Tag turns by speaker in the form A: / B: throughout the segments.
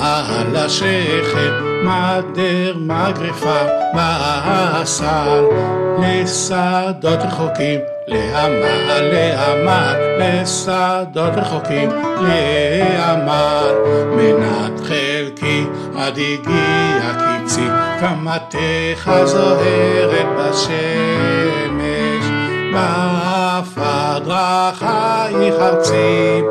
A: השכם, מדר מגרפה בעשל, לשדות רחוקים, לעמל, לעמל, לשדות רחוקים, לעמל, מנת חלקי עד הגיע קיצי, קמתך זוהרת בשמש, בעפר דרכייך ארצי,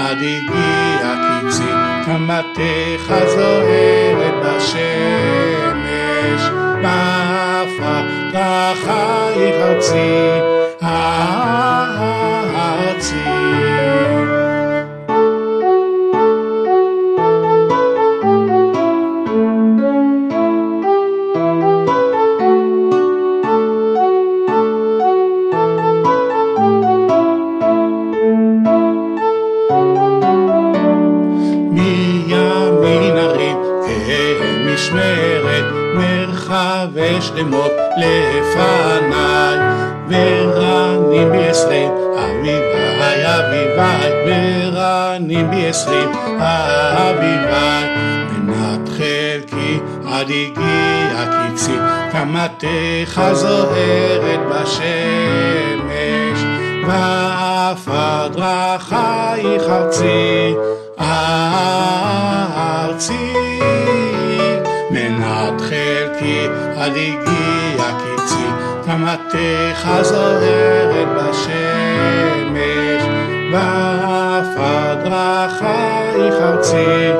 A: עד הגיע קיצי, קמתך זוהרת בשמש, בעפר דרכייך ארצי, כמשמרת מרחבי שלמות לפניי. ורנים בעשרים אביבי אביבי ורנים בעשרים אביבי מנת חלקי עד הגיע קיצי קמתך זוהרת בשמש. ועפר דרכייך ארצי ארצי עד הגיע קיצי קמתך זוהרת בשמש ועפר דרכייך ארצי